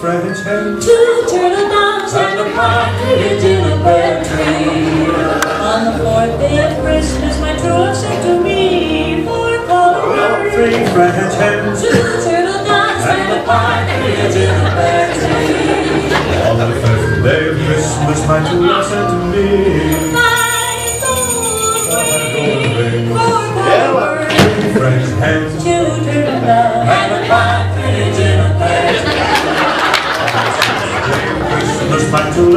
French hens, two turtle doves and a partridge in a pear tree. On the fourth day of Christmas, my true love sent to me four colors. three French hens. Two turtle doves and a partridge in a pear tree. On the fifth day of Christmas, my true sent to me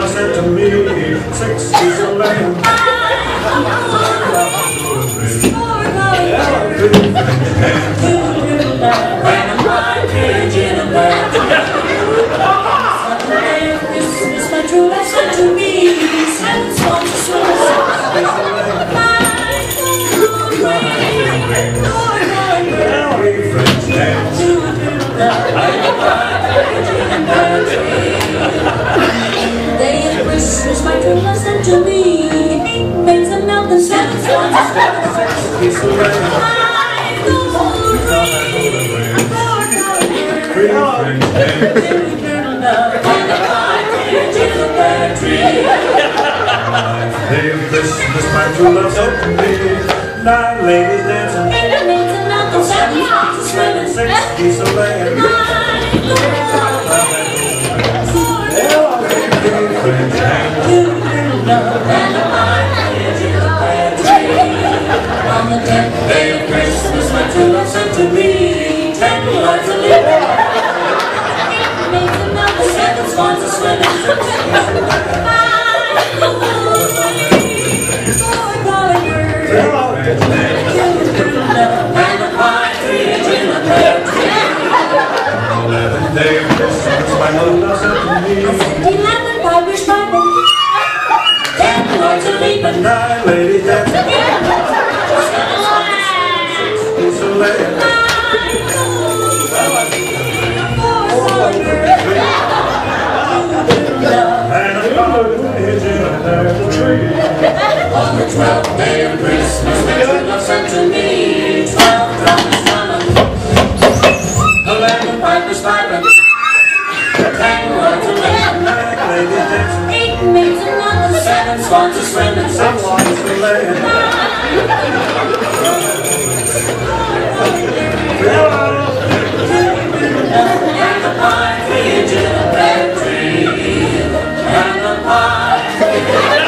My love sent to me six geese a hens. Two turtle doves and a partridge in a pear tree. Seventh day of Christmas, my and a partridge in a pear tree. Day of Christmas, my true love sent to me nine ladies dancing. Eight maids of milk and seven swans of swimming. Six geese a laying. Ten lords of living. Eight maids Twelfth day of Christmas, there's a love sent to me. Twelve drums drumming, the land of pipers piping, the tango of the land, black dancing, eight maids and mothers, seven swans a swimming, some swans a laying. And the pie, the engine, the pantry, and the pie.